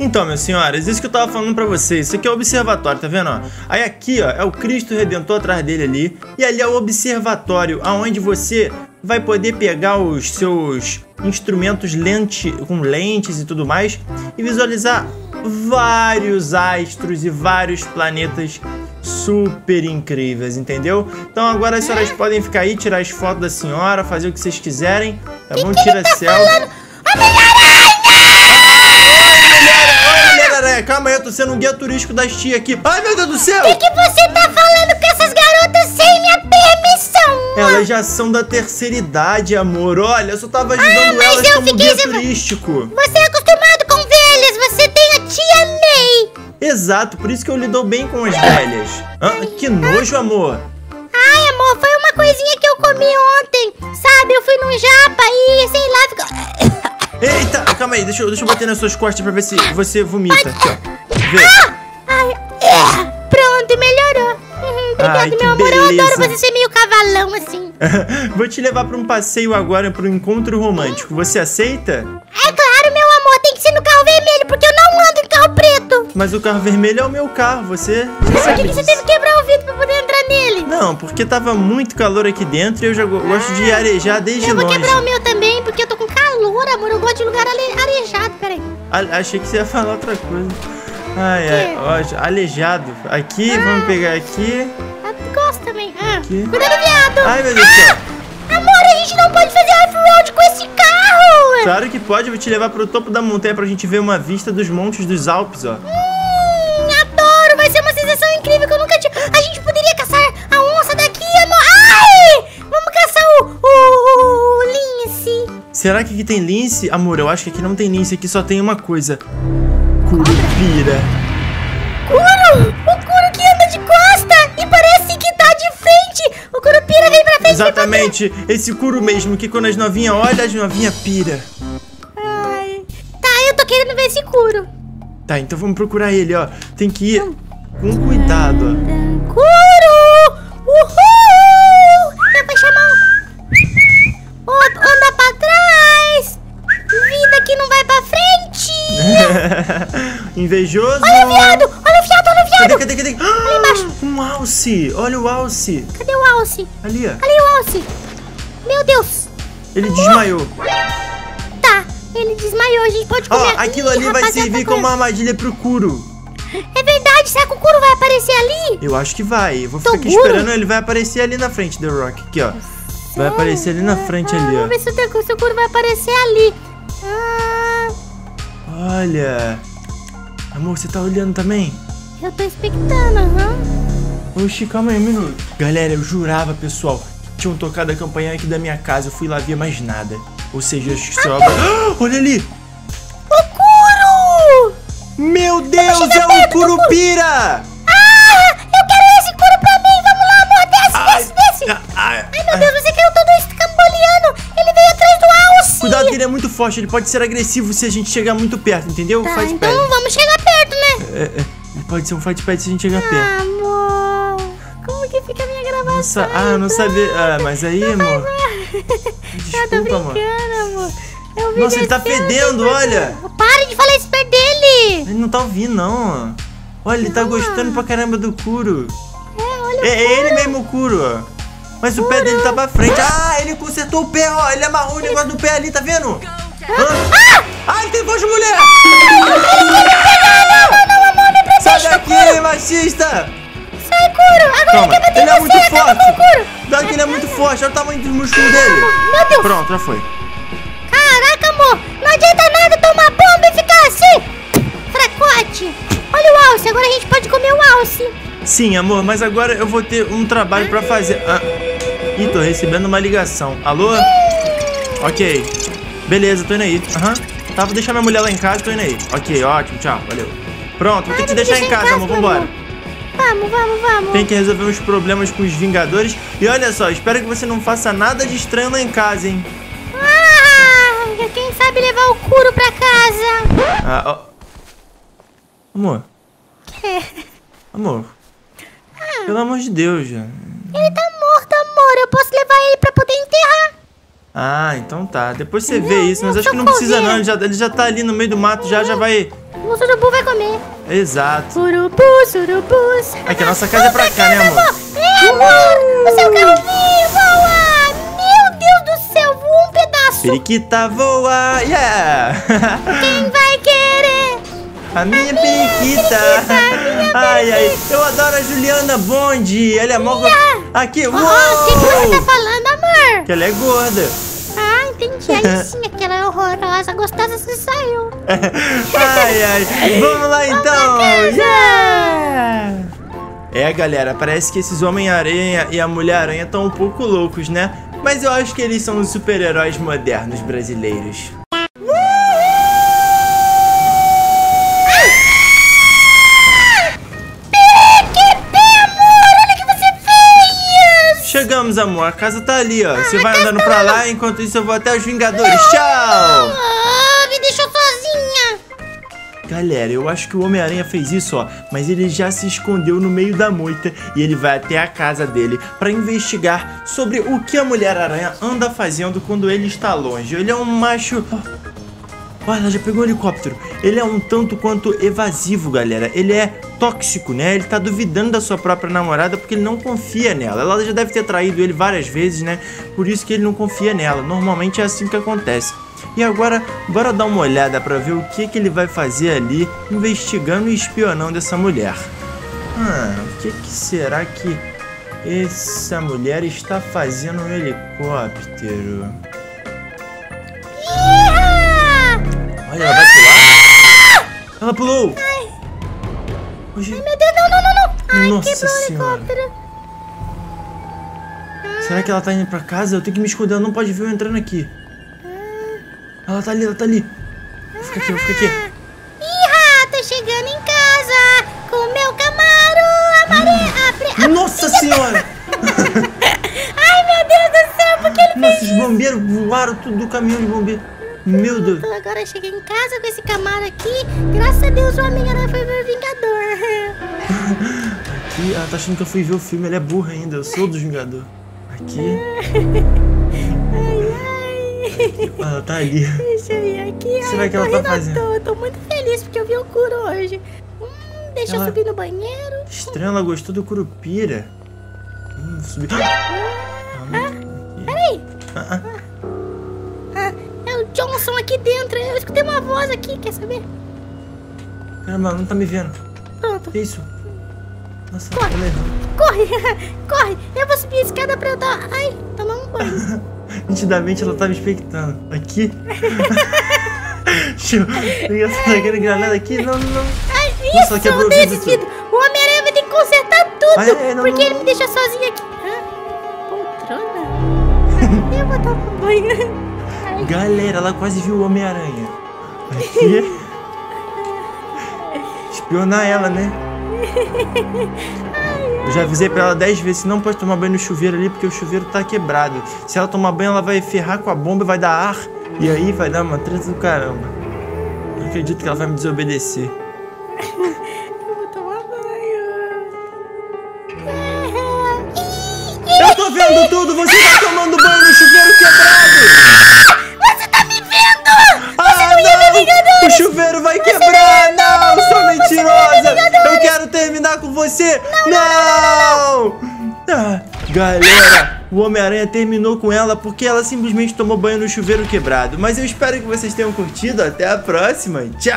Então, minhas senhoras, isso que eu tava falando pra vocês. Isso aqui é o observatório, tá vendo? Ó? Aí aqui, ó, é o Cristo Redentor atrás dele ali. E ali é o observatório, aonde você vai poder pegar os seus instrumentos lente, com lentes e tudo mais e visualizar vários astros e vários planetas super incríveis, entendeu? Então agora as senhoras podem ficar aí, tirar as fotos da senhora, fazer o que vocês quiserem, tá bom? Tira tá selfie. Mulher-Aranha, calma aí, eu tô sendo um guia turístico das tia aqui. Ai, meu Deus do céu! O que você tá falando com essas garotas sem minha permissão? Elas já são da terceira idade, amor. Olha, eu só tava ajudando Ah, mas elas eu como fiquei guia sem- turístico. Você é acostumado com velhas, você tem a tia May. Exato, por isso que eu lido bem com as velhas. Ah, que nojo, amor. Ai, amor, foi uma coisinha que eu comi ontem. Sabe, eu fui num japa e sei lá, ficou... Eita, calma aí, deixa eu, deixa eu bater nas suas costas pra ver se você vomita. Aqui, ó. Vê. Ai, é, pronto, melhorou. Uhum, obrigado, Ai, meu amor. Eu beleza. adoro você ser meio cavalão assim. Vou te levar pra um passeio agora, pro encontro romântico. Você aceita? É claro, meu amor, tem que ser no carro vermelho, porque eu não ando em carro preto. Mas o carro vermelho é o meu carro, você Por que, que você teve que quebrar o vidro pra poder nele? Não, porque tava muito calor aqui dentro e eu já go- gosto de arejar desde Eu vou longe. quebrar o meu também, porque eu tô com calor, amor. Eu gosto de lugar ale- arejado, peraí. A- achei que você ia falar outra coisa. Ai, ai, ó, aleijado. Aqui, vamos pegar aqui. Eu gosto também. Ah, Aqui. cuidado, viado. Ai, meu Deus do céu. Amor, a gente não pode fazer off-road com esse carro. Claro que pode, vou te levar pro topo da montanha pra gente ver uma vista dos montes dos Alpes, ó. Hum, Será que aqui tem lince? Amor, eu acho que aqui não tem lince, aqui só tem uma coisa. Curupira. Curo! O Curo que anda de costa e parece que tá de frente. O Curupira vem pra frente. Exatamente, esse curo mesmo, que quando as novinhas olham, as novinhas pira. Ai. Tá, eu tô querendo ver esse Curo. Tá, então vamos procurar ele, ó. Tem que ir com cuidado, ó. Invejoso. Olha o viado! Olha o viado, olha o Cadê, viado! cadê, cadê? Ah, um alce! Olha o alce! Cadê o alce? Ali, ó. Ali o alce! Meu Deus! Ele desmaiou. Tá, ele desmaiou, a gente pode Ó, comer. aquilo ali vai servir como uma armadilha pro Curo. É verdade, será que o Curo vai aparecer ali? Eu acho que vai. Eu vou ficar aqui esperando, ele vai aparecer ali na frente, The Rock. Aqui, ó. Vai aparecer ali na frente, Ah, ali, Vamos ó. ver se o, se o Curo vai aparecer ali. Ah, Olha. Amor, você tá olhando também? eu tô expectando, aham. Oxi, calma aí um minuto. Galera, eu jurava, pessoal, que tinham tocado a campanha aqui da minha casa. Eu fui lá ver mais nada. Ou seja, acho que. Ah, olha ali! O Curo! Meu Deus, é um curupira! Ah, eu quero esse Curo pra mim. Vamos lá, amor, desce, Ai, desce, desce. ah, ai, Ai, meu Deus, você caiu todo Cuidado que ele é muito forte, ele pode ser agressivo se a gente chegar muito perto, entendeu? Tá, Fight então pad. vamos chegar perto, né? É, é, ele pode ser um fight pad se a gente chegar perto. Ah, amor, como que fica a minha gravação? Nossa, ah, não sabia. Ah, mas aí, amor. Eu tô Desculpa, amor. amor. Nossa, ele tá fedendo, mas- olha. Para de falar isso perto dele. Ele não tá ouvindo, não. Olha, ele tá gostando pra caramba do Kuro. É, olha. É, é ele mesmo o Kuro, ó. Mas o pé dele tá pra frente. Ah, ele consertou o pé, ó. Ele amarrou o negócio do pé ali, tá vendo? Ah, ah ele tem voz de mulher! Sai daqui, machista! Sai, Curo. Agora Calma, ele quer bater ele é você. muito forte. com o Curo. Dá que ele é muito forte, olha o tamanho dos músculos dele. Meu Deus. Pronto, já foi. Caraca, amor. Não adianta nada tomar bomba e ficar assim. Fracote. Olha o alce. Agora a gente pode comer o alce. Sim, amor, mas agora eu vou ter um trabalho pra fazer. Ah. Ih, tô recebendo uma ligação. Alô? Ok. Beleza, tô indo aí. Aham. Tá, vou deixar minha mulher lá em casa, tô indo aí. Ok, ótimo, tchau, valeu. Pronto, vou ter que te deixar deixa em casa, amor, vambora. Vamos, vamos, vamos. Tem que resolver uns problemas com os Vingadores. E olha só, espero que você não faça nada de estranho lá em casa, hein? Ah, quem sabe levar o Curo pra casa. Ah, ó. Amor, É. amor. Pelo amor de Deus, já. Tá. Eu posso levar ele pra poder enterrar. Ah, então tá. Depois você vê isso, mas não, acho que não precisa correr. não. Ele já, ele já tá ali no meio do mato, já, já vai. O surubu vai comer. Exato. Surubu, surubus. Aqui, a nossa casa é pra cá, né, amor? É, amor. O seu carro voa. Meu Deus do céu, um pedaço. Periquita voa, yeah! Quem vai querer? A minha periquita! Ai, ai, eu adoro a Juliana Bond! Ela é mó. go- Aqui, Ó, o que, você tá falando, amor? Que ela é gorda! Ah, entendi. Aí sim, aquela horrorosa, gostosa que saiu. Ai, ai, vamos lá então! Yeah! É, galera, parece que esses Homem-Aranha e a Mulher-Aranha estão um pouco loucos, né? Mas eu acho que eles são os super-heróis modernos brasileiros. Chegamos, amor, a casa tá ali, ó. Você vai andando pra lá, enquanto isso eu vou até os Vingadores. Tchau! Ah, me deixou sozinha. Galera, eu acho que o Homem-Aranha fez isso, ó, mas ele já se escondeu no meio da moita e ele vai até a casa dele pra investigar sobre o que a Mulher-Aranha anda fazendo quando ele está longe. Ele é um macho. Olha, ela já pegou um helicóptero. Ele é um tanto quanto evasivo, galera. Ele é tóxico, né? Ele tá duvidando da sua própria namorada porque ele não confia nela. Ela já deve ter traído ele várias vezes, né? Por isso que ele não confia nela. Normalmente é assim que acontece. E agora, bora dar uma olhada pra ver o que, que ele vai fazer ali, investigando e espionando essa mulher. Ah, o que, que será que essa mulher está fazendo no helicóptero? Olha, ela vai pular? Ela pulou! Oxi, Meu Deus, não, não, não, não. Ai, Nossa quebrou o helicóptero. será que ela tá indo pra casa? Eu tenho que me esconder, ela não pode ver eu entrando aqui. Ela tá ali, ela tá ali. Fica aqui, fica aqui. Iha, tô chegando em casa com o meu camaro amarelo. Ah, pre- ah, Nossa senhora! Ai, meu Deus do céu, porque ele Nossa, os bombeiros voaram tudo do caminhão de bombeiro. Meu Deus. Então agora eu cheguei em casa com esse camaro aqui. Graças a Deus o Homem-Aranha foi meu vingador. Aqui, ela tá achando que eu fui ver o filme, ela é burra ainda, eu sou dos Vingador. Aqui, Ai, ai. ela tá ali. Deixa eu ir aqui. Será Ai, que ela tá fazendo? Eu tô muito feliz porque eu vi o Curo hoje. Hum, deixa Ela- eu subir no banheiro. Estranho, ela gostou do Curupira. Hum, subir. Peraí. Ah, ah. Ah, é o Johnson aqui dentro. Eu escutei uma voz aqui, quer saber? Caramba, ela não tá me vendo. Pronto. Que isso? Nossa, Corre. Corre, corre. Eu vou subir a escada pra eu dar... Ai, tomar um banho. Nitidamente ela tá me expectando. Aqui? Eu. Eu tô aquele granada aqui? Não, não, não. Ai, Nossa, isso, quebrou eu o odeio vidro. O Homem-Aranha vai ter que consertar tudo. É, não, porque não, ele não. me deixa sozinha aqui. Ah, poltrona? eu vou tomar um banho. Galera, ela quase viu o Homem-Aranha. Aqui. Espionar ela, né? Eu já avisei pra ela 10 vezes, não pode tomar banho no chuveiro ali, porque o chuveiro tá quebrado. Se ela tomar banho, ela vai ferrar com a bomba e vai dar ar. E aí vai dar uma treta do caramba. Não acredito que ela vai me desobedecer. O chuveiro vai quebrar! Não, sou mentirosa! Eu quero terminar com você! Não! Ah, galera, o Homem-Aranha terminou com ela porque ela simplesmente tomou banho no chuveiro quebrado. Mas eu espero que vocês tenham curtido. Até a próxima. Tchau!